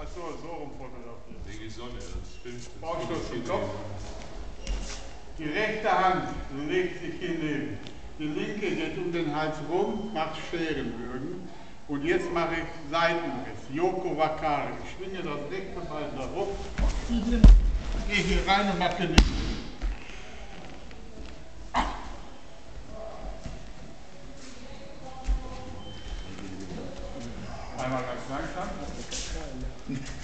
Achso, so rum fotografieren. Wegen die Sonne, das stimmt. Bauchstoß zum Kopf. Die rechte Hand legt sich hier. Die linke geht um den Hals rum, macht Scherenbögen. Und jetzt mache ich Seitenriss. Yoko Wakari. Ich schwinge das rechte Bein da rum. Gehe hier rein und mache nicht. Einmal ganz langsam. Obrigado.